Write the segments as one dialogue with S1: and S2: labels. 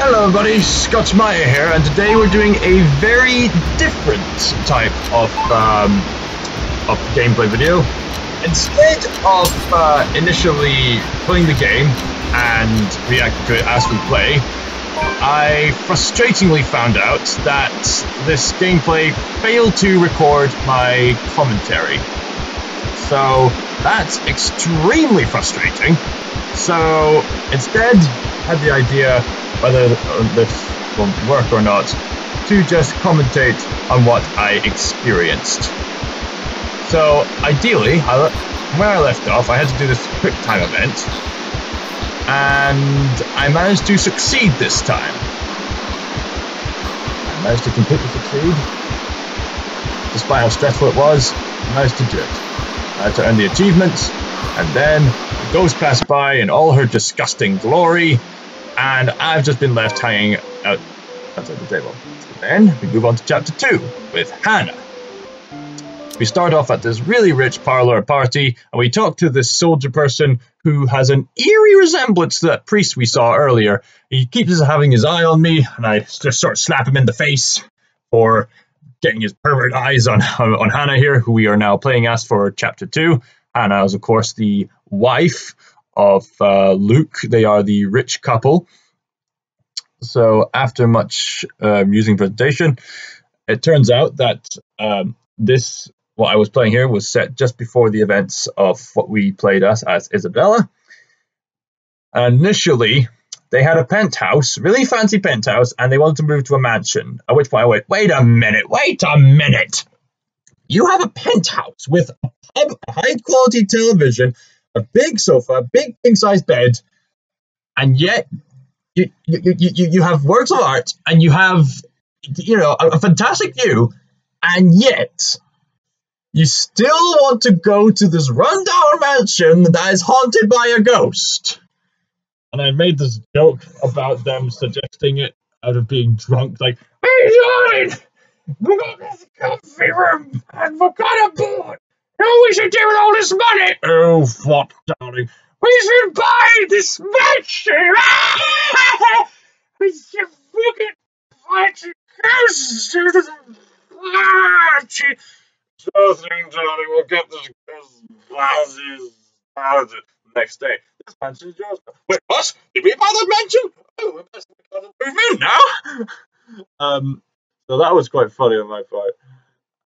S1: Hello everybody, ScotsMaiar here, and today we're doing a very different type of um, of gameplay video. Instead of uh, initially playing the game and reacting to it as we play, I frustratingly found out that this gameplay failed to record my commentary. So that's extremely frustrating. So instead, I had the idea whether this will work or not to just commentate on what I experienced. So ideally, I, where I left off, I had to do this quick time event, and I managed to succeed this time. I managed to completely succeed, despite how stressful it was. I managed to do it. I had to earn the achievements, and then the ghost passed by in all her disgusting glory, and I've just been left hanging out outside the table. Then we move on to chapter 2 with Hannah. We start off at this really rich parlor party, and we talk to this soldier person who has an eerie resemblance to that priest we saw earlier. He keeps having his eye on me, and I just sort of slap him in the face for getting his pervert eyes on, on Hannah here, who we are now playing as for chapter 2. Hannah is, of course, the wife of uh, Luke. They are the rich couple. So after much amusing presentation, it turns out that um, this what I was playing here was set just before the events of what we played as as Isabella. Initially, they had a penthouse, really fancy penthouse, and they wanted to move to a mansion. At which point I went, wait a minute, wait a minute. You have a penthouse with a high quality television, a big sofa, a big king size bed, and yet you, you, you, you have works of art and you have you know a, a fantastic view, and yet you still want to go to this rundown mansion that is haunted by a ghost. And I made this joke about them suggesting it out of being drunk, like, Hey, darling, we got this comfy room and we're kind of bored. What we should do with all this money? Oh, fuck, darling. We should buy this mansion! we should fucking fight a ghost to the party! Sure thing, darling, we'll get this blasted. Next day, this mansion is yours. Wait, what? Did we buy the mansion? Oh, we best we gotta move in now. um, so that was quite funny on my part.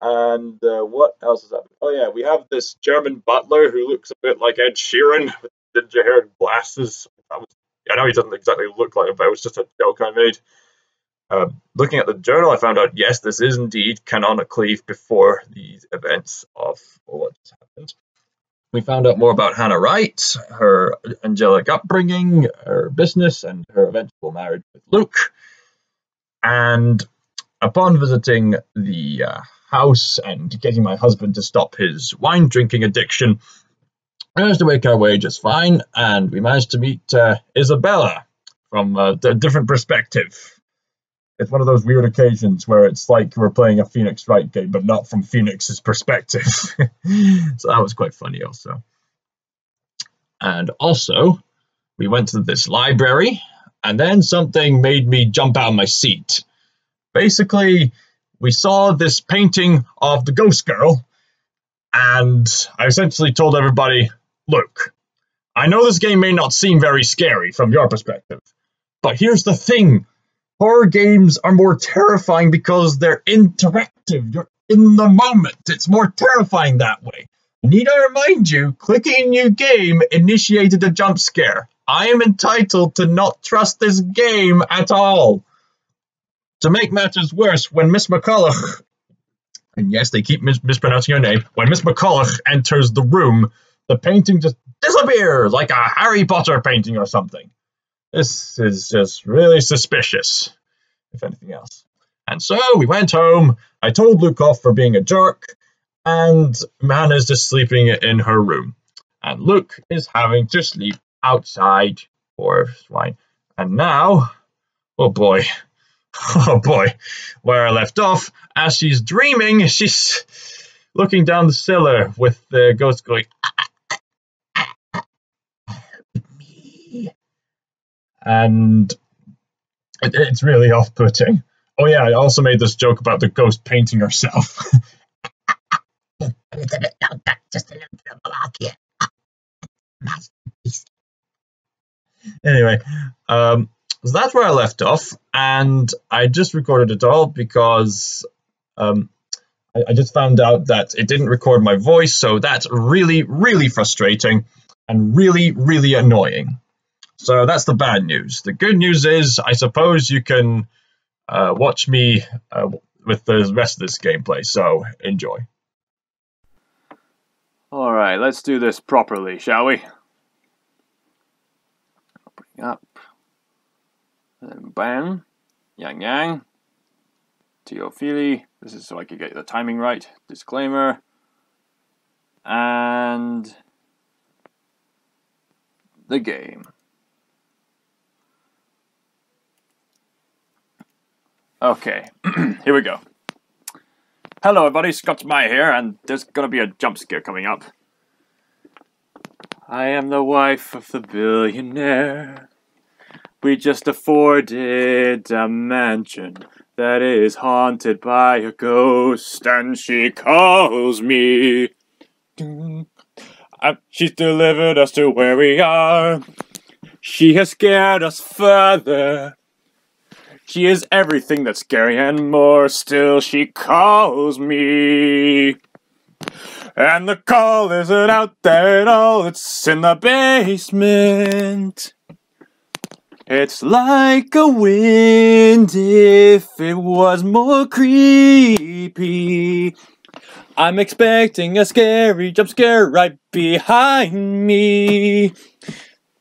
S1: And uh, what else is happened? Oh yeah, we have this German butler who looks a bit like Ed Sheeran with ginger hair and glasses. Was, I know he doesn't exactly look like him, but it was just a joke I made. Uh, looking at the journal, I found out yes, this is indeed canonically before these events of what just happened. We found out more about Hannah Wright, her angelic upbringing, her business, and her eventual marriage with Luke. And upon visiting the uh, house and getting my husband to stop his wine drinking addiction, managed to make our way just fine, and we managed to meet uh, Isabella from a different perspective. It's one of those weird occasions where it's like we're playing a Phoenix Wright game, but not from Phoenix's perspective. so that was quite funny, also. And also, we went to this library, and then something made me jump out of my seat. Basically, we saw this painting of the ghost girl, and I essentially told everybody, look, I know this game may not seem very scary from your perspective, but here's the thing horror games are more terrifying because they're interactive. You're in the moment. It's more terrifying that way. Need I remind you, clicking new game initiated a jump scare. I am entitled to not trust this game at all. To make matters worse, when Miss McCulloch, and yes, they keep mis- mispronouncing her name, when Miss McCulloch enters the room, the painting just disappears like a Harry Potter painting or something. This is just really suspicious, if anything else. And so we went home. I told Luke off for being a jerk, and Man is just sleeping in her room. And Luke is having to sleep outside. Poor swine. And now, oh boy, Oh boy, where I left off, as she's dreaming, she's looking down the cellar with the ghost going, me. And It, it's really off-putting. Oh yeah, I also made this joke about the ghost painting herself.
S2: Just a little bit of Malakia. Masterpiece.
S1: anyway, um, so that's where I left off, and I just recorded it all because um, I, I just found out that it didn't record my voice, so that's really, really frustrating and really, really annoying. So that's the bad news. The good news is, I suppose you can uh, watch me uh, with the rest of this gameplay. So enjoy.
S3: All right, let's do this properly, shall we? Bring up. And bam. Yang Yang. Teofili. This is so I could get the timing right. Disclaimer. And the game. Okay, here we go. Hello everybody, ScotsMaiar here, and there's gonna be a jump scare coming up. I am the wife of the billionaire. We just afforded a mansion that is haunted by a ghost, and she calls me. Uh, she's delivered us to where we are. She has scared us further. She is everything that's scary and more. Still, she calls me. And the call isn't out there at all, it's in the basement. It's like a wind if it was more creepy. I'm expecting a scary jump scare right behind me.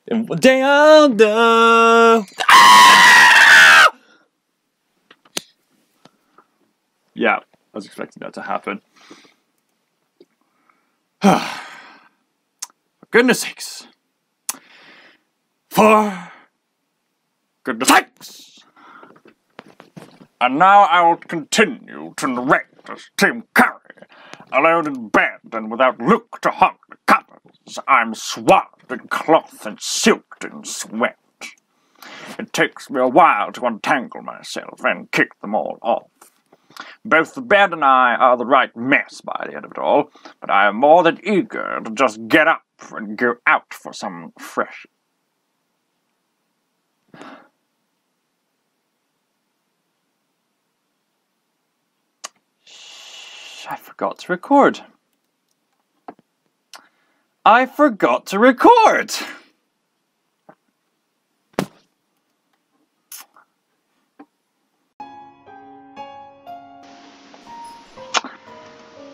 S3: And one day I'll know. Ah! Yeah, I was expecting that to happen. For goodness sakes. For goodness sakes. And now I will continue to narrate as Tim Curry, alone in bed and without Luke to haunt the covers. I'm swathed in cloth and soaked in sweat. It takes me a while to untangle myself and kick them all off. Both the bed and I are the right mess by the end of it all, but I am more than eager to just get up and go out for some fresh. I forgot to record. I forgot to record!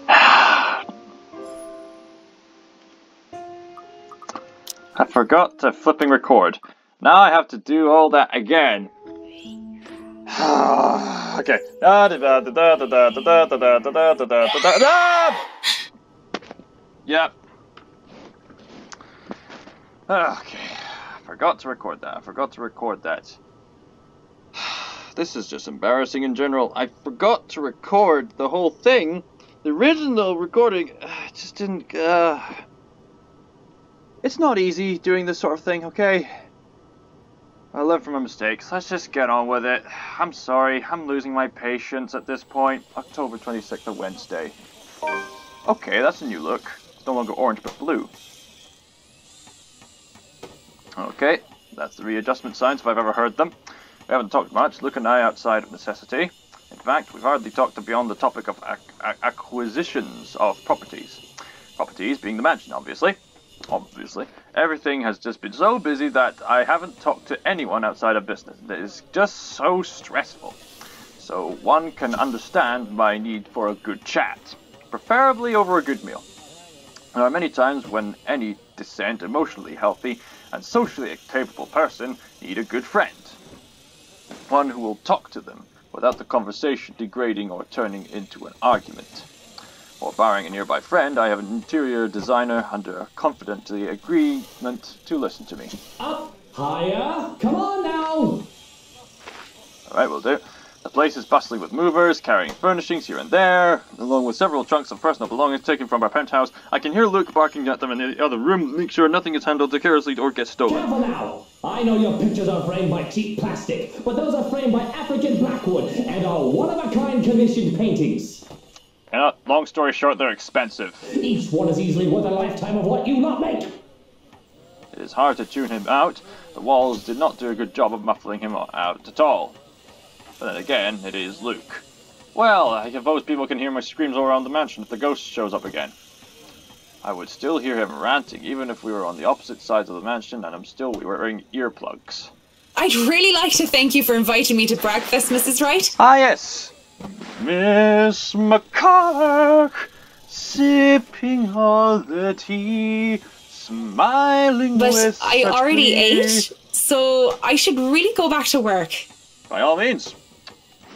S3: I forgot to flipping record. Now I have to do all that again. Okay. Yep. Okay. Forgot to record that. I forgot to record that. This is just embarrassing in general. I forgot to record the whole thing. The original recording just didn't. Uh, it's not easy doing this sort of thing, okay? I learn from my mistakes. Let's just get on with it. I'm sorry. I'm losing my patience at this point. October 26th, a Wednesday. Okay, that's a new look. It's no longer orange, but blue. Okay, that's the readjustment signs if I've ever heard them. We haven't talked much. Luke and I outside of necessity. In fact, we've hardly talked beyond the topic of ac acquisitions of properties. Properties being the mansion, obviously. Obviously. Everything has just been so busy that I haven't talked to anyone outside of business. It is just so stressful. So one can understand my need for a good chat. Preferably over a good meal. There are many times when any decent, emotionally healthy, and socially capable person need a good friend one who will talk to them without the conversation degrading or turning into an argument. Or barring a nearby friend, I have an interior designer under a confidential agreement to listen to me.
S4: Up, higher, come on now!
S3: Alright, we'll do. The place is bustling with movers, carrying furnishings here and there, along with several trunks of personal belongings taken from our penthouse. I can hear Luke barking at them in the other room, make sure nothing is handled carelessly or gets stolen.
S4: Careful now! I know your pictures are framed by cheap plastic, but those are framed by African blackwood and are one-of-a-kind commissioned paintings.
S3: And, uh, long story short, they're expensive.
S4: Each one is easily worth a lifetime of what you lot make.
S3: It is hard to tune him out. The walls did not do a good job of muffling him out at all. But then again, it is Luke. Well, I suppose people can hear my screams all around the mansion if the ghost shows up again. I would still hear him ranting, even if we were on the opposite sides of the mansion and I'm still wearing earplugs.
S5: I'd really like to thank you for inviting me to breakfast, Mrs. Wright.
S3: Ah, yes! Miss McCulloch, sipping all the tea, smiling
S5: But
S3: with
S5: I already ate, so I should really go back to work.
S3: By all means.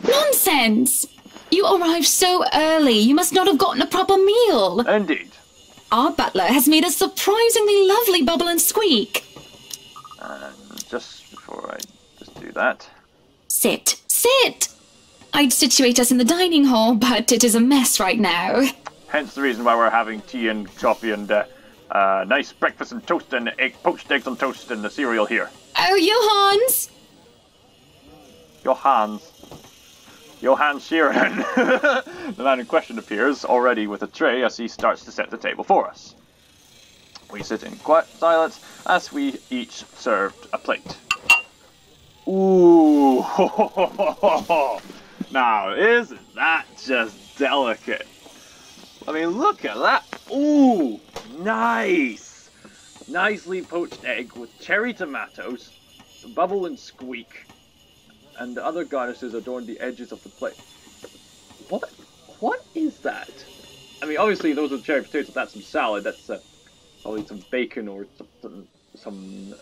S6: Nonsense! You arrived so early. You must not have gotten a proper meal.
S3: Indeed.
S6: Our butler has made a surprisingly lovely bubble and squeak.
S3: And just before I just do that,
S6: Sit, sit! I'd situate us in the dining hall, but it is a mess right now.
S3: hence the reason why we're having tea and coffee and uh, uh, nice breakfast and toast and egg, poached eggs on toast and the cereal here.
S6: Oh, Johans!
S3: Johannes. Johann Sheeran. the man in question appears already with a tray as he starts to set the table for us. We sit in quiet silence as we each served a plate. Ooh! now, isn't that just delicate? I mean, look at that! Ooh! Nice! Nicely poached egg with cherry tomatoes, bubble and squeak, and the other garnishes adorn the edges of the plate. What? What is that? I mean, obviously those are cherry potatoes. That's some salad. That's uh, probably some bacon or some some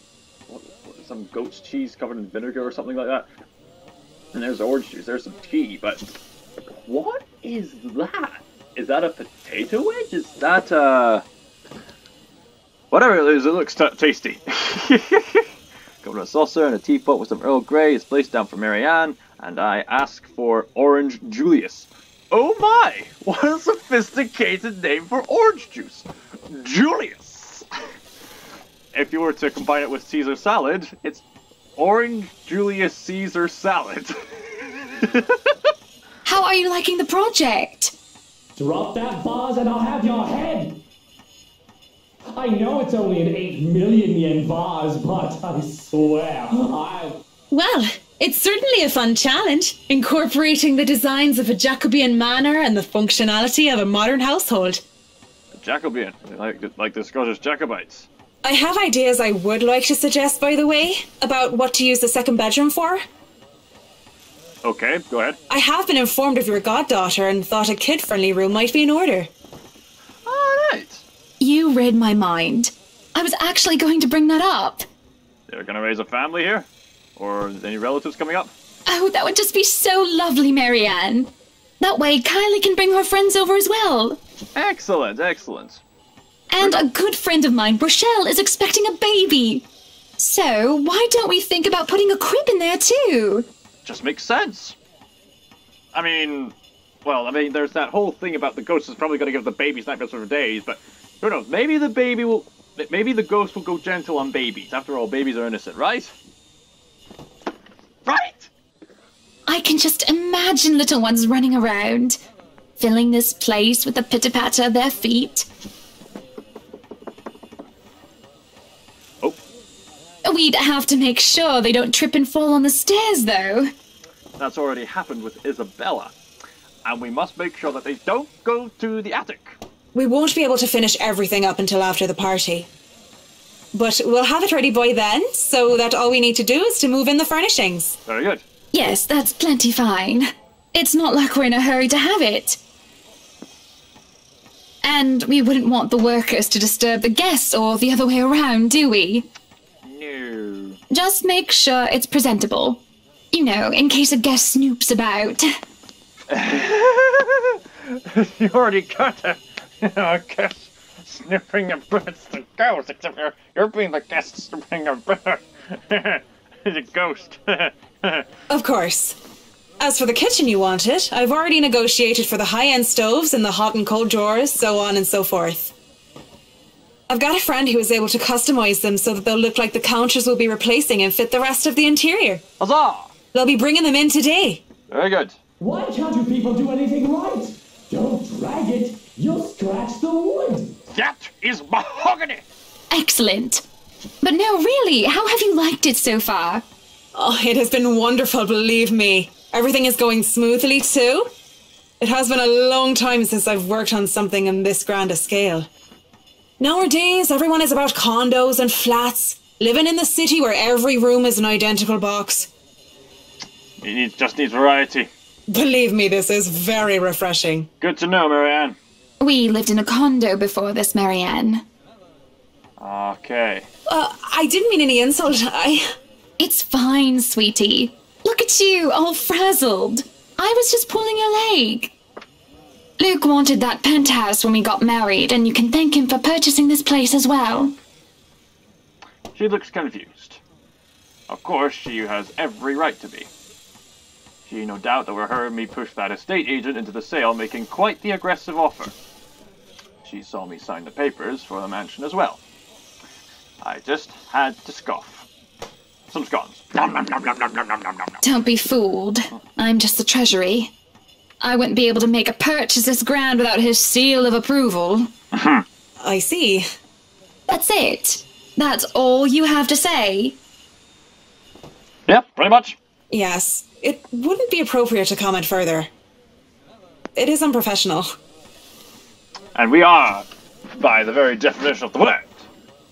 S3: some goat's cheese covered in vinegar or something like that. And there's orange juice. There's some tea. But what is that? Is that a potato wedge? Is that uh? Whatever it is, it looks tasty. Come a saucer and a teapot with some Earl Grey is placed down for Marianne, and I ask for Orange Julius. Oh my! What a sophisticated name for orange juice! Julius! if you were to combine it with Caesar salad, it's Orange Julius Caesar salad.
S6: How are you liking the project?
S4: Drop that vase and I'll have your head. I know it's only an 8 million yen vase, but I swear, I.
S5: Well, it's certainly a fun challenge, incorporating the designs of a Jacobean manor and the functionality of a modern household.
S3: Jacobean, like, like the Scottish Jacobites.
S5: I have ideas I would like to suggest, by the way, about what to use the second bedroom for.
S3: Okay, go ahead.
S5: I have been informed of your goddaughter and thought a kid friendly room might be in order.
S3: Alright.
S6: You read my mind. I was actually going to bring that up.
S3: They're gonna raise a family here? Or any relatives coming up?
S6: Oh, that would just be so lovely, Marianne. That way, Kylie can bring her friends over as well.
S3: Excellent, excellent.
S6: And a good friend of mine, Rochelle, is expecting a baby. So, why don't we think about putting a crib in there too?
S3: Just makes sense. I mean, well, I mean, there's that whole thing about the ghost is probably gonna give the babies nightmares for days, but who knows? Maybe the baby will. Maybe the ghost will go gentle on babies. After all, babies are innocent, right? Right!
S6: I can just imagine little ones running around, filling this place with the pitter patter of their feet. We'd have to make sure they don't trip and fall on the stairs, though.
S3: that's already happened with Isabella. And we must make sure that they don't go to the attic.
S5: We won't be able to finish everything up until after the party. But we'll have it ready by then, so that all we need to do is to move in the furnishings.
S3: Very good.
S6: Yes, that's plenty fine. It's not like we're in a hurry to have it. And we wouldn't want the workers to disturb the guests or the other way around, do we?
S3: No.
S6: Just make sure it's presentable. You know, in case a guest snoops about.
S3: you already got a, you know, a guest sniffing about the ghost, except you're, you're being the guest sniffing about the ghost.
S5: Of course. As for the kitchen you wanted, I've already negotiated for the high end stoves and the hot and cold drawers, so on and so forth. I've got a friend who is able to customize them so that they'll look like the counters we'll be replacing and fit the rest of the interior.
S3: Huzzah!
S5: They'll be bringing them in today.
S3: Very good.
S4: Why can't you people do anything right? Don't drag it. You'll scratch the wood.
S3: That is mahogany!
S6: Excellent. But no, really, how have you liked it so far?
S5: Oh, it has been wonderful, believe me. Everything is going smoothly too. It has been a long time since I've worked on something on this grand a scale. Nowadays, everyone is about condos and flats, living in the city where every room is an identical box.
S3: He needs, just needs variety.
S5: Believe me, this is very refreshing.
S3: Good to know, Marianne.
S6: We lived in a condo before this, Marianne.
S3: Okay.
S5: Uh, I didn't mean any insult. I.
S6: It's fine, sweetie. Look at you, all frazzled. I was just pulling your leg. Luke wanted that penthouse when we got married, and you can thank him for purchasing this place as well.
S3: She looks confused. Of course, she has every right to be. She no doubt overheard me push that estate agent into the sale, making quite the aggressive offer. She saw me sign the papers for the mansion as well. I just had to scoff. Some scones. Nom, nom, nom,
S6: Don't be fooled. I'm just the treasury. I wouldn't be able to make a purchase this grand without his seal of approval. Uh-huh.
S5: I see.
S6: That's it. That's all you have to say.
S3: Yep, pretty much.
S5: Yes, it wouldn't be appropriate to comment further. It is unprofessional.
S3: And we are, by the very definition of the word,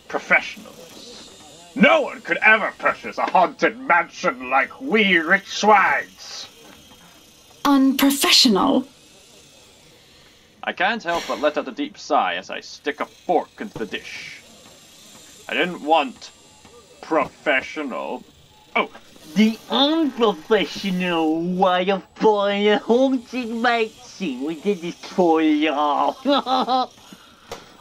S3: professionals. No one could ever purchase a haunted mansion like we rich swags.
S6: Unprofessional.
S3: I can't help but let out a deep sigh as I stick a fork into the dish. I didn't want professional. Oh,
S2: The unprofessional way of buying a haunted mansion. We did this for y'all.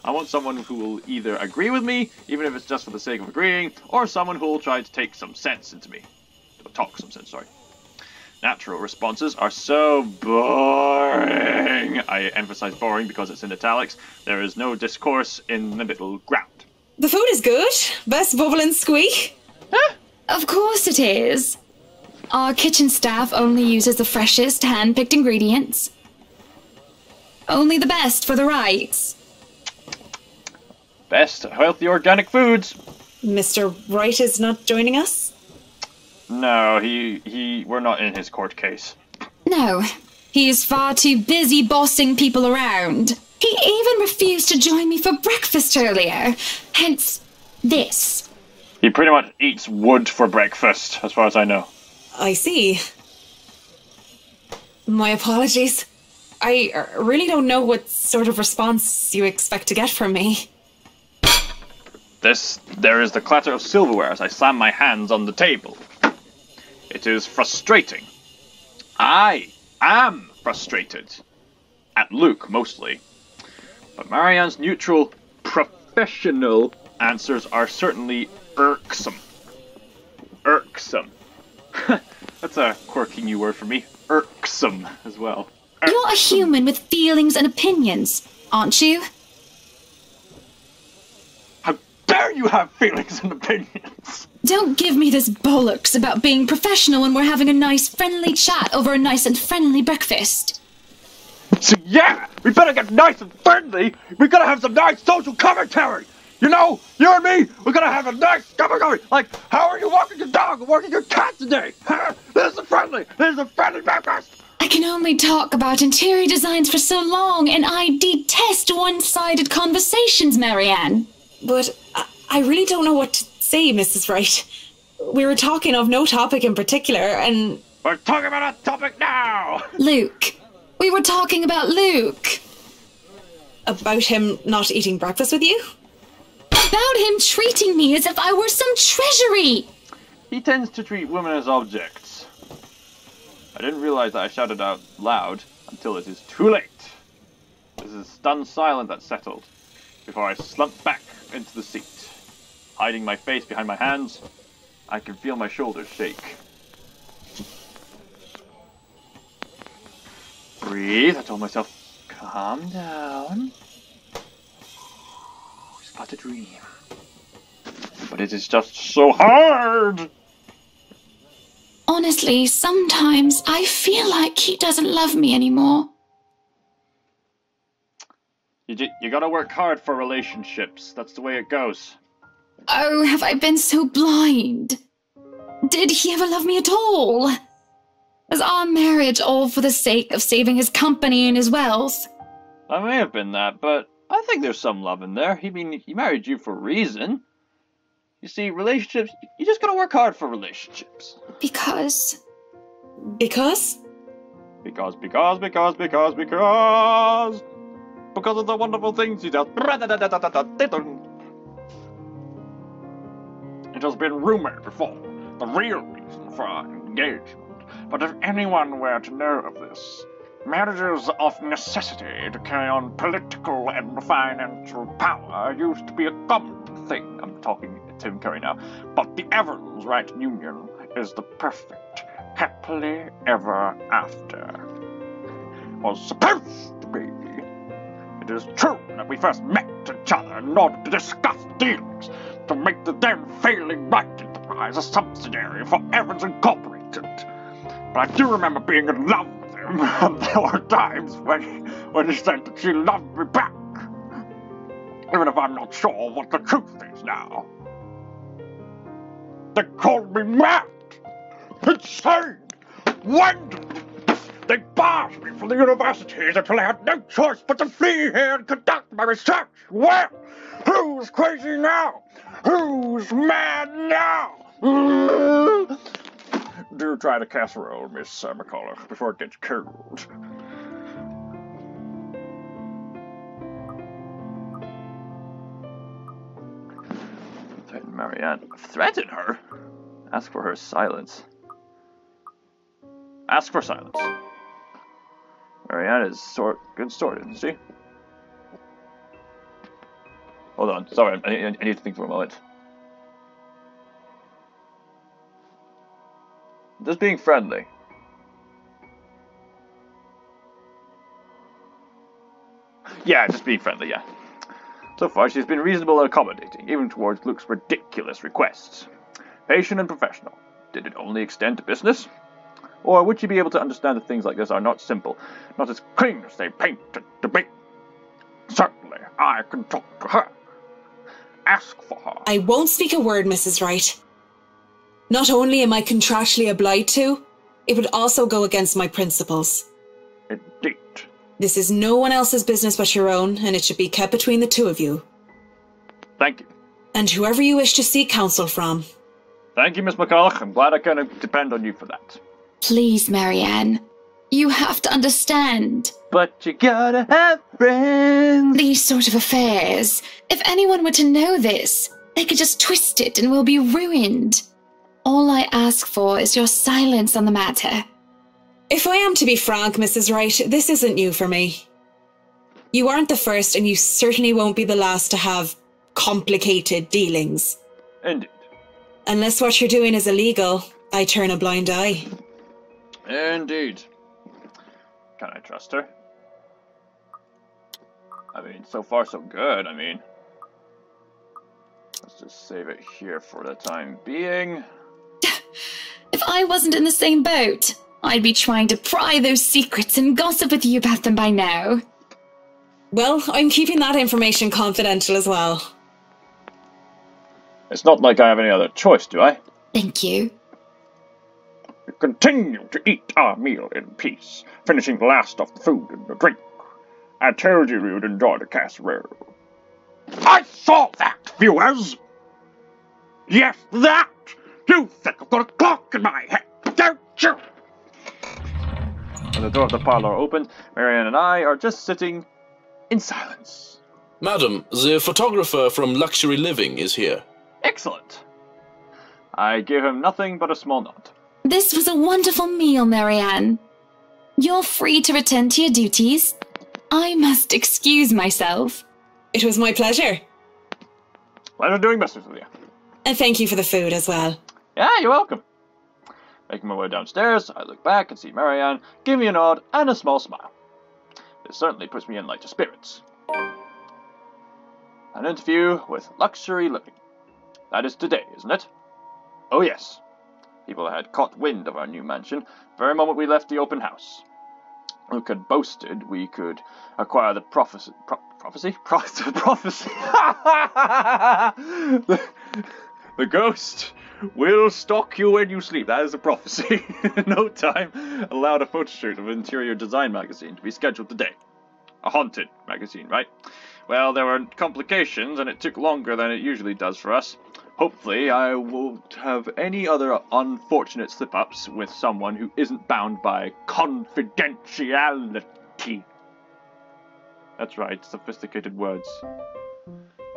S3: I want someone who will either agree with me, even if it's just for the sake of agreeing, or someone who will try to take some sense into me. Or talk some sense, sorry. Natural responses are so boring. I emphasize boring because it's in italics. There is no discourse in the middle ground.
S5: The food is good. Best bubble and squeak. Huh?
S6: Of course it is. Our kitchen staff only uses the freshest hand picked ingredients. Only the best for the Wrights.
S3: Best healthy organic foods.
S5: Mr. Wright is not joining us?
S3: No, he he. We're not in his court case.
S6: No, he is far too busy bossing people around. He even refused to join me for breakfast earlier. Hence, this.
S3: He pretty much eats wood for breakfast, as far as I know.
S5: I see. My apologies. I uh, really don't know what sort of response you expect to get from me.
S3: This there is the clatter of silverware as I slam my hands on the table. It is frustrating. I am frustrated. At Luke, mostly. But Marianne's neutral, professional answers are certainly irksome. Irksome. That's a quirky new word for me. Irksome as well.
S6: You're a human with feelings and opinions, aren't you?
S3: How dare you have feelings and opinions?
S6: Don't give me this bollocks about being professional when we're having a nice friendly chat over a nice and friendly breakfast.
S3: So yeah, we better get nice and friendly. We gotta have some nice social commentary. You know, you and me, we're gonna have a nice commentary. Like, how are you walking your dog or walking your cat today? Huh? This is friendly. This is a friendly breakfast.
S6: I can only talk about interior designs for so long, and I detest one sided conversations, Marianne.
S5: But I, I really don't know what to say, Mrs. Wright. We were talking of no topic in particular, and
S3: We're talking about a topic now.
S6: Luke. We were talking about Luke.
S5: about him not eating breakfast with you?
S6: About him treating me as if I were some treasury.
S3: He tends to treat women as objects. I didn't realize that I shouted out loud until it is too late. This is stunned silence that settled before I slumped back into the seat. Hiding my face behind my hands, I can feel my shoulders shake. Breathe, I told myself. Calm down. It's but a dream. But it is just so hard!
S6: Honestly, sometimes I feel like he doesn't love me anymore.
S3: You, you gotta work hard for relationships. That's the way it goes.
S6: Oh, have I been so blind? Did he ever love me at all? Was our marriage all for the sake of saving his company and his wealth?
S3: I may have been that, but I think there's some love in there. I mean, he married you for a reason. You see, relationships, you just gotta work hard for relationships.
S6: Because
S5: Because?
S3: Because, because, because, because, because. Because of the wonderful things he does. It has been rumored before, the real reason for our engagement. But if anyone were to know of this, marriages of necessity to carry on political and financial power used to be a common thing. I'm talking Tim Curry now. But the Evans Wright Union is the perfect, happily ever after. Was supposed to be. It is true that we first met each other in order to discuss dealings to make the then failing Wright Enterprise a subsidiary for Evans Incorporated. But I do remember being in love with him, and there were times when, when he said that she loved me back. Even if I'm not sure what the truth is now. They called me mad, insane, wonderful. They barred me from the universities until I had no choice but to flee here and conduct my research. Well, who's crazy now? Who's mad now? Mm-hmm. Do try the casserole, Miss McCullough, before it gets cold. Threaten Marianne. Threaten her? Ask for her silence. Ask for silence. Marianne is sort good sort, isn't she? Hold on, sorry, I, I, need to think for a moment. Just being friendly. Yeah, just being friendly, yeah. So far, she's been reasonable and accommodating, even towards Luke's ridiculous requests. Patient and professional. Did it only extend to business? Or would she be able to understand that things like this are not simple, not as clean as they paint it to be? Certainly, I can talk to her. Ask for her.
S5: I won't speak a word, Mrs. Wright. Not only am I contractually obliged to, it would also go against my principles.
S3: Indeed.
S5: This is no one else's business but your own, and it should be kept between the two of you.
S3: Thank you.
S5: And whoever you wish to seek counsel from.
S3: Thank you, Miss McCullough. I'm glad I can depend on you for that.
S6: Please, Marianne. You have to understand.
S3: But you gotta have friends.
S6: These sort of affairs. If anyone were to know this, they could just twist it and we'll be ruined. All I ask for is your silence on the matter.
S5: If I am to be frank, Mrs. Wright, this isn't new for me. You aren't the first, and you certainly won't be the last to have complicated dealings.
S3: Indeed.
S5: Unless what you're doing is illegal, I turn a blind eye.
S3: Indeed. Can I trust her? I mean, so far so good. I mean, let's just save it here for the time being.
S6: If I wasn't in the same boat, I'd be trying to pry those secrets and gossip with you about them by now.
S5: Well, I'm keeping that information confidential as well.
S3: It's not like I have any other choice, do I?
S6: Thank you.
S3: We continue to eat our meal in peace, finishing the last of the food and the drink. I told you you'd enjoy the casserole. I saw that, viewers! Yes, that! You think I've got a clock in my head, don't you? When the door of the parlor opened, Marianne and I are just sitting in silence.
S7: Madam, the photographer from Luxury Living is here.
S3: Excellent. I give him nothing but a small nod.
S6: This was a wonderful meal, Marianne. You're free to return to your duties. I must excuse myself.
S5: It was my pleasure.
S3: Pleasure doing business with you.
S5: And thank you for the food as well.
S3: Yeah, you're welcome. Making my way downstairs, I look back and see Marianne give me a nod and a small smile. This certainly puts me in lighter spirits. an interview with Luxury Living. That is today, isn't it? Oh, yes. People had caught wind of our new mansion the very moment we left the open house. Luke had boasted we could acquire the prophecy. Pro- prophecy? Pro- prophecy! the, the ghost will stalk you when you sleep. That is a prophecy. No time, allowed a photo shoot of Interior Design magazine to be scheduled today. A haunted magazine, right? Well, there were complications, and it took longer than it usually does for us. Hopefully, I won't have any other unfortunate slip ups with someone who isn't bound by confidentiality. That's right, sophisticated words.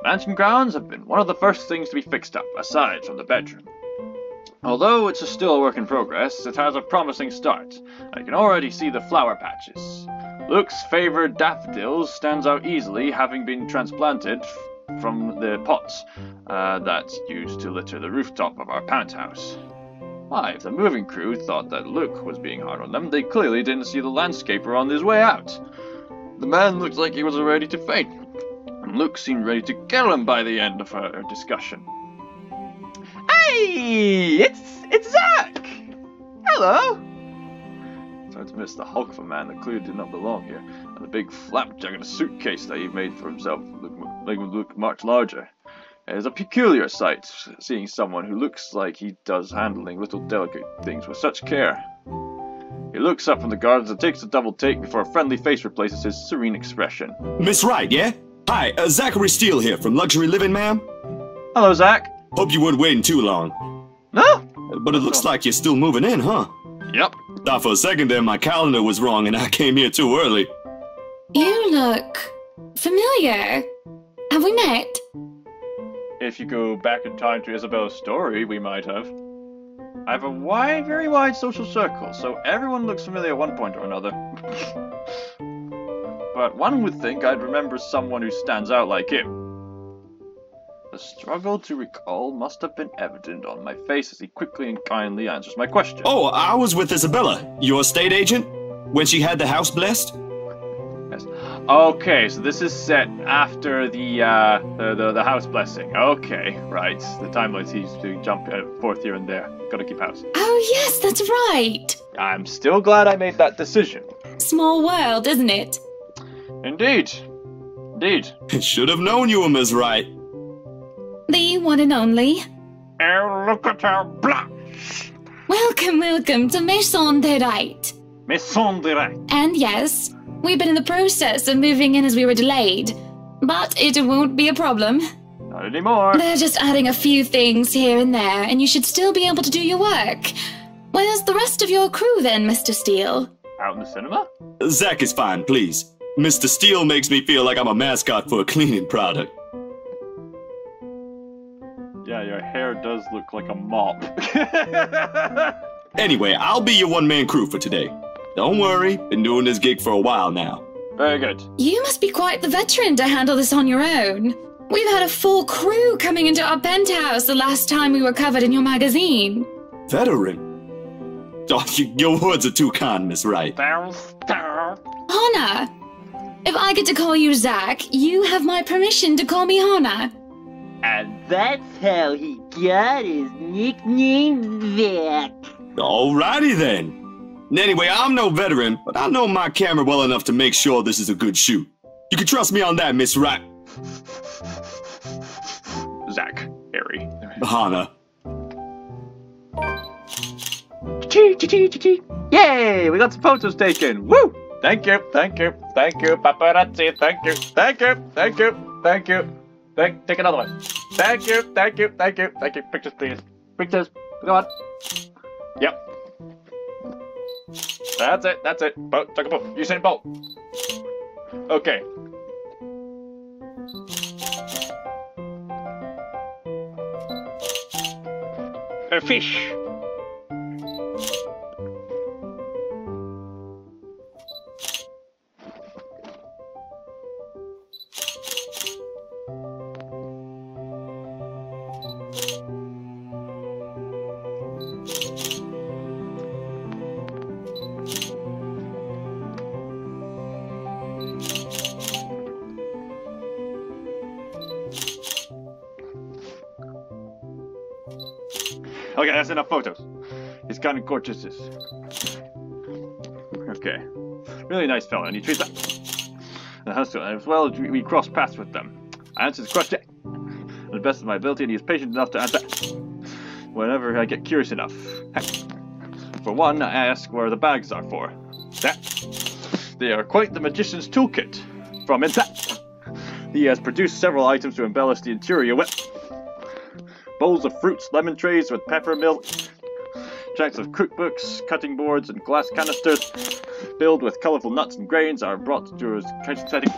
S3: Mansion grounds have been one of the first things to be fixed up, aside from the bedroom. Although it's still a work in progress, it has a promising start. I can already see the flower patches. Luke's favored daffodils stands out easily, having been transplanted from the pots uh, that's used to litter the rooftop of our penthouse. Why, if the moving crew thought that Luke was being hard on them, they clearly didn't see the landscaper on his way out. The man looked like he was ready to faint, and Luke seemed ready to kill him by the end of our discussion. Hey, it's it's Zach. Hello. Sorry to miss the hulk of a man that clearly did not belong here, and the big flapjack in a suitcase that he made for himself look, make him look much larger. It is a peculiar sight, seeing someone who looks like he does handling little delicate things with such care. He looks up from the gardens and takes a double take before a friendly face replaces his serene expression.
S8: Miss Wright, yeah? Hi, uh, Zachary Steele here from Luxury Living, ma'am.
S3: Hello, Zach.
S8: Hope you weren't waiting too long.
S3: No?
S8: But it looks like you're still moving in, huh?
S3: Yep.
S8: Thought for a second there my calendar was wrong and I came here too early.
S6: You look familiar. Have we met?
S3: If you go back in time to Isabella's story, we might have. I have a wide, very wide social circle, so everyone looks familiar at one point or another. but one would think I'd remember someone who stands out like him. The struggle to recall must have been evident on my face as he quickly and kindly answers my question.
S8: Oh, I was with Isabella, your estate agent, when she had the house blessed.
S3: Yes. Okay, so this is set after the uh, the, the the house blessing. Okay, right. The timeline seems to jump uh, forth here and there. Gotta keep house.
S6: Oh, yes, that's right.
S3: I'm still glad I made that decision.
S6: Small world, isn't it?
S3: Indeed, indeed.
S8: Should have known you were Miss Wright.
S6: The one and only.
S3: Oh, look at her blush.
S6: Welcome, welcome to Maison de Wright.
S3: Maison de direct.
S6: And yes, we've been in the process of moving in as we were delayed. But it won't be a problem.
S3: Not anymore.
S6: They're just adding a few things here and there, and you should still be able to do your work. Where's the rest of your crew then, Mr. Steele?
S3: Out in the cinema?
S8: Zack is fine, please. Mr. Steele makes me feel like I'm a mascot for a cleaning product.
S3: Yeah, your hair does look like a mop.
S8: Anyway, I'll be your one-man crew for today. Don't worry, been doing this gig for a while now.
S3: Very good.
S6: You must be quite the veteran to handle this on your own. We've had a full crew coming into our penthouse the last time we were covered in your magazine.
S8: Veteran? Oh, you, your words are too kind, Miss Wright.
S6: Hannah! If I get to call you Zach, you have my permission to call me Hannah.
S2: And that's how he got his nickname Zack.
S8: Alrighty then. Anyway, I'm no veteran, but I know my camera well enough to make sure this is a good shoot. You can trust me on that, Miss Wright.
S3: Zach, Harry.
S8: Hannah.
S3: Chee, chee, chee, chee, chee. Yay! We got some photos taken. Woo! Thank you, thank you, thank you, paparazzi. Thank you, thank you, thank you, thank you. Thank, take another one. Thank you, thank you, thank you, thank you. Pictures, please. Pictures. Come on. Yep. That's it, that's it. Boat, take a boat. Usain Bolt. Okay. A fish. Okay, that's enough photos. He's kind of gorgeous. Okay. Really nice fella, and he treats. The and as well as we, cross paths with them. I answer his question to the best of my ability, and he is patient enough to answer whenever I get curious enough. For one, I ask where the bags are for. They are quite the magician's toolkit. From inside, he has produced several items to embellish the interior with bowls of fruits, lemon trays with pepper milk, of cookbooks, cutting boards, and glass canisters filled with colorful nuts and grains are brought to his setting.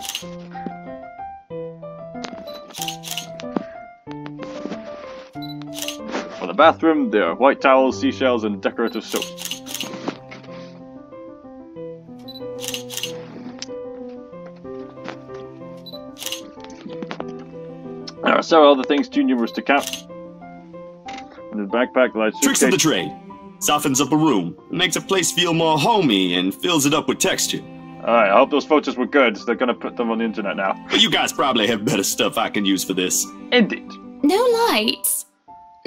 S3: For the bathroom, there are white towels, seashells, and decorative soap. There are several other things too numerous to count. In backpack lies
S8: Tricks of the trade. Softens up a room, makes a place feel more homey, and fills it up with texture.
S3: Alright, I hope those photos were good. They're gonna put them on the internet now.
S8: But you guys probably have better stuff I can use for this.
S3: Indeed.
S6: No lights.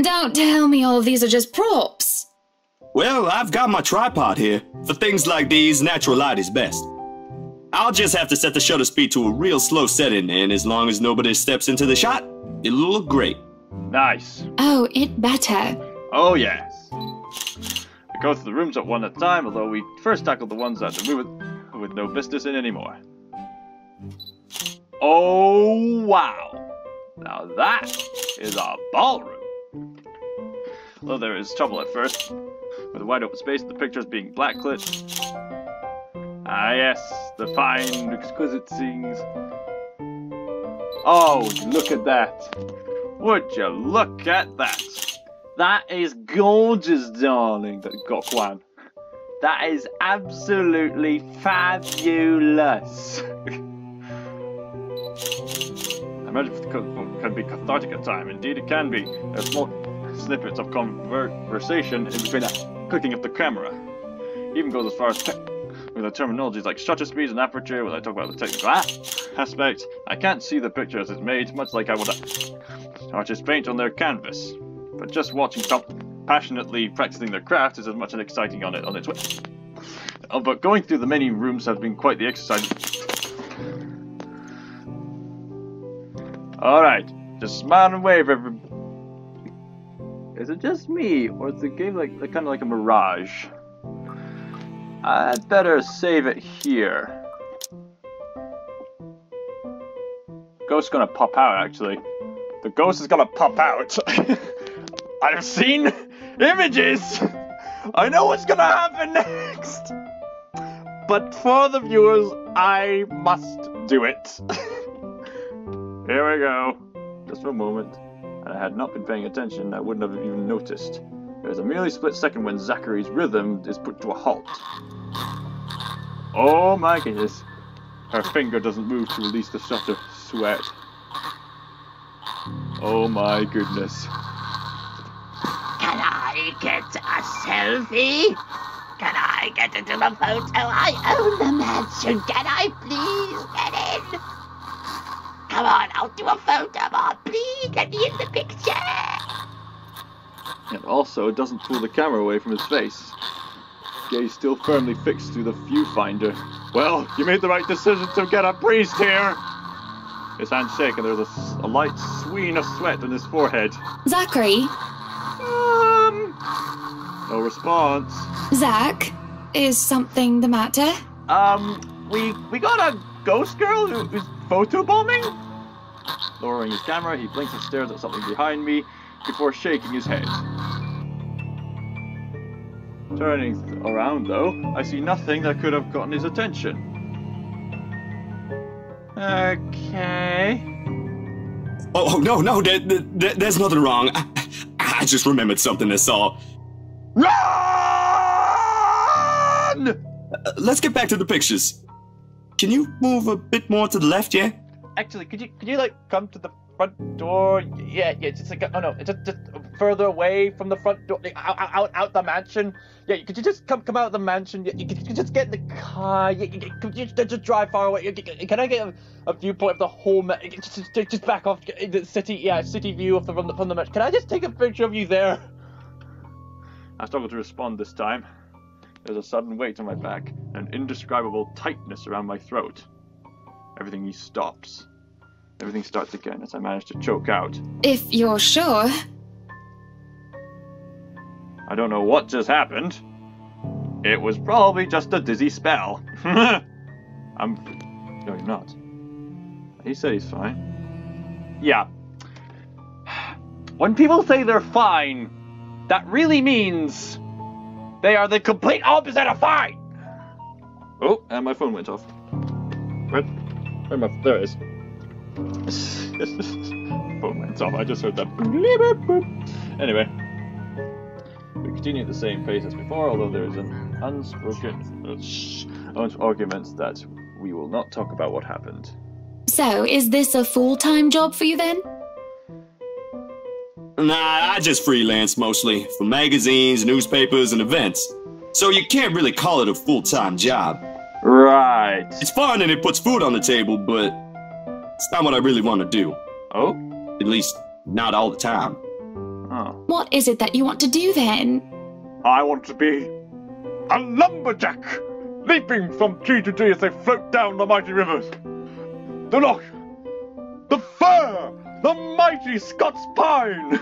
S6: Don't tell me all of these are just props.
S8: Well, I've got my tripod here. For things like these, natural light is best. I'll just have to set the shutter speed to a real slow setting, and as long as nobody steps into the shot, it'll look great.
S3: Nice.
S6: Oh, it better.
S3: Oh, yes. We go through the rooms at one at a time, although we first tackle the ones that are with, with no business in anymore. Oh, wow. Now that is a ballroom. Though there is trouble at first, with the wide open space the pictures being blacklit. Ah, yes, the fine, exquisite things. Oh, look at that. Would you look at that? That is gorgeous, darling, that Gokwan. That is absolutely fabulous. I imagine it can be cathartic at time. Indeed, it can be. There's small snippets of conversation in between the clicking of the camera. Even goes as far as with the terminologies like shutter speeds and aperture when I talk about the technical a- aspect. I can't see the picture as it's made, much like I would artists paint on their canvas. But just watching some passionately practicing their craft is as much as exciting on it on its way. Uh, but going through the many rooms has been quite the exercise. Alright, just smile and wave every... Is it just me, or is the game like, like kind of like a mirage? I'd better save it here. Ghost's gonna pop out, actually. The ghost is gonna pop out. I've seen images! I know what's gonna happen next! But for the viewers, I must do it. Here we go. Just for a moment. And I had not been paying attention, I wouldn't have even noticed. There's a merely split second when Zachary's rhythm is put to a halt. Oh my goodness. Her finger doesn't move to release the shutter. Sweat. Oh my goodness.
S2: Can I get a selfie? Can I get into the photo? I own the mansion. Can I please get in? Come on, I'll do a photo, Mom. Please get me in the picture.
S3: And also, it doesn't pull the camera away from his face. Gaze still firmly fixed through the viewfinder. Well, you made the right decision to get a priest here! His hands shake and there's a light sween of sweat on his forehead.
S6: Zachary.
S3: No response.
S6: Zach, is something the matter?
S3: Um, we we got a ghost girl who, who's photobombing? Lowering his camera, he blinks and stares at something behind me before shaking his head. Turning around though, I see nothing that could have gotten his attention. Okay.
S8: Oh, oh, no, no, there, there- there's nothing wrong. I, I just remembered something that's all.
S3: Run!
S8: Uh, let's get back to the pictures. Can you move a bit more to the left, yeah?
S3: Actually, could you could you like come to the front door? Yeah, yeah, just like oh no, just just further away from the front door, out, out, out, the mansion. Yeah, could you just come come out of the mansion? Yeah, you could, just get in the car. Yeah, you, could you just, drive far away? Can I get a, a viewpoint of the whole? Ma- just, just just back off the city. Yeah, city view of the from the from the mansion. Can I just take a picture of you there? I struggled to respond this time. There's a sudden weight on my back, an indescribable tightness around my throat. Everything stops. Everything starts again as I manage to choke out.
S6: If you're sure.
S3: I don't know what just happened. It was probably just a dizzy spell. I'm. No, you're not. He said he's fine. Yeah. When people say they're fine, that really means they are the complete opposite of fine. Oh, and my phone went off. Where? Where my? There it is. Phone went off. I just heard that. Anyway, we continue at the same pace as before, although there is an unspoken uh, argument that we will not talk about what happened.
S6: So, is this a full time job for you then?
S8: Nah, I just freelance mostly for magazines, newspapers, and events. So you can't really call it a full time job.
S3: Right.
S8: It's fun and it puts food on the table, but it's not what I really want to do.
S3: Oh?
S8: At least, not all the time.
S3: Oh.
S6: What is it that you want to do then?
S3: I want to be a lumberjack, leaping from tree to tree as they float down the mighty rivers. The larch, the fir, the mighty Scots pine.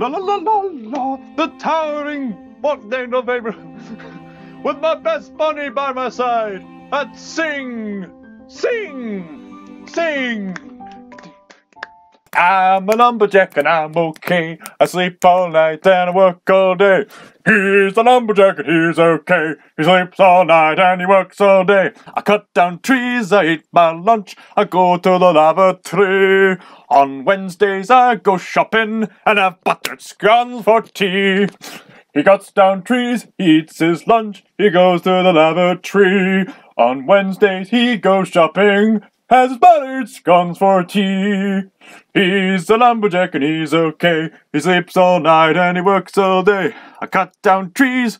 S3: La la la la la, the towering mountain of Abraham. With my best bunny by my side, and sing, sing, sing. I'm a lumberjack and I'm okay. I sleep all night and I work all day. He's a lumberjack and he's okay. He sleeps all night and he works all day. I cut down trees, I eat my lunch, I go to the lavatory. On Wednesdays I go shopping and have buttered scones for tea. He cuts down trees, he eats his lunch, he goes to the lavatory. On Wednesdays he goes shopping, has his scones for tea. He's a lumberjack and he's okay. He sleeps all night and he works all day. I cut down trees,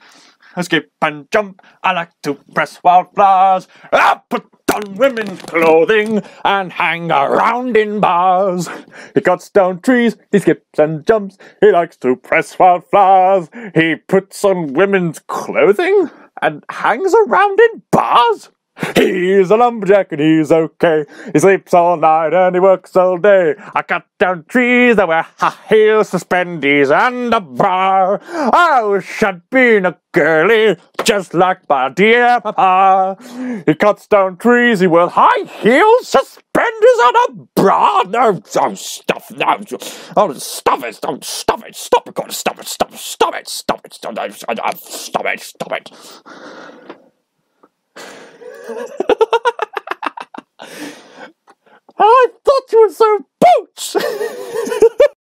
S3: I skip and jump. I like to press wildflowers. I put on women's clothing and hang around in bars. He cuts down trees, he skips and jumps. He likes to press wildflowers. He puts on women's clothing and hangs around in bars. He's a lumberjack and he's okay. He sleeps all night and he works all day. I cut down trees that wear high heels, suspendies, and a bar. I wish I'd been a girlie, just like my dear papa. He cuts down trees, he wears high heels, suspenders, and a bra. No, oh, stuff, no. Oh, stop it, don't stop it, stop it, God, stop it, stop it, stop it, stop it, stop it, stop it, stop it. Stop it. Oh, I thought you were so booch!